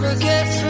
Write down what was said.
never get through